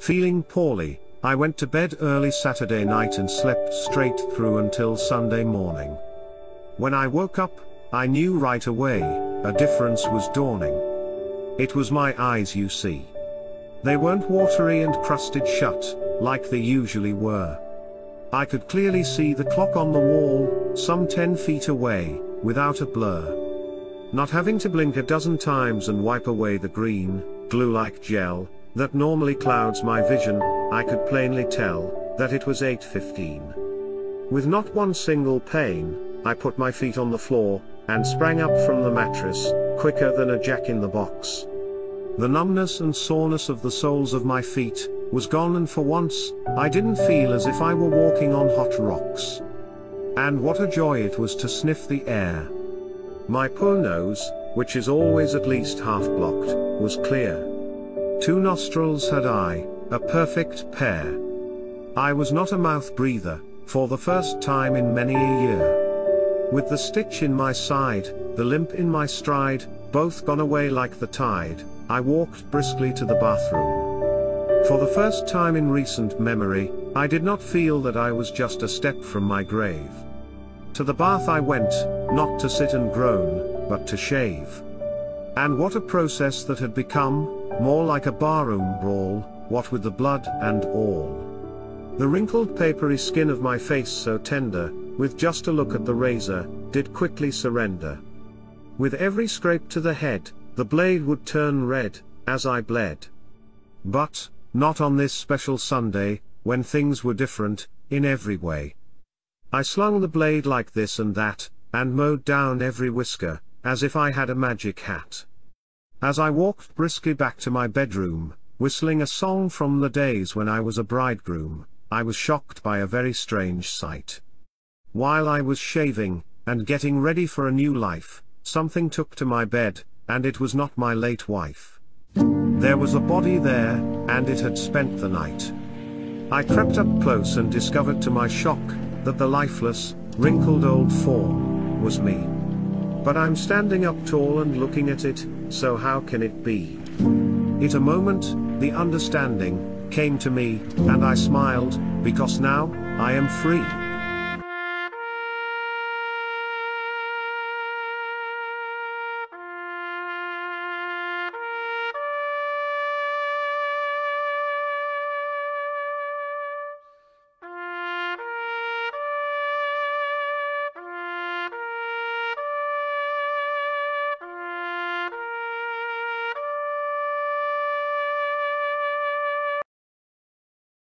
Feeling poorly, I went to bed early Saturday night and slept straight through until Sunday morning. When I woke up, I knew right away, a difference was dawning. It was my eyes you see. They weren't watery and crusted shut, like they usually were. I could clearly see the clock on the wall, some 10 feet away, without a blur. Not having to blink a dozen times and wipe away the green, glue-like gel, that normally clouds my vision, I could plainly tell, that it was 8.15. With not one single pain, I put my feet on the floor, and sprang up from the mattress, quicker than a jack in the box. The numbness and soreness of the soles of my feet, was gone and for once, I didn't feel as if I were walking on hot rocks. And what a joy it was to sniff the air. My poor nose, which is always at least half blocked, was clear. Two nostrils had I, a perfect pair. I was not a mouth breather, for the first time in many a year. With the stitch in my side, the limp in my stride, both gone away like the tide, I walked briskly to the bathroom. For the first time in recent memory, I did not feel that I was just a step from my grave. To the bath I went, not to sit and groan, but to shave. And what a process that had become, more like a barroom brawl, what with the blood and all. The wrinkled papery skin of my face so tender, with just a look at the razor, did quickly surrender. With every scrape to the head, the blade would turn red, as I bled. But, not on this special Sunday, when things were different, in every way. I slung the blade like this and that, and mowed down every whisker, as if I had a magic hat. As I walked briskly back to my bedroom, whistling a song from the days when I was a bridegroom, I was shocked by a very strange sight. While I was shaving, and getting ready for a new life, something took to my bed, and it was not my late wife. There was a body there, and it had spent the night. I crept up close and discovered to my shock, that the lifeless, wrinkled old form, was me. But I'm standing up tall and looking at it, so how can it be? It a moment, the understanding, came to me, and I smiled, because now, I am free.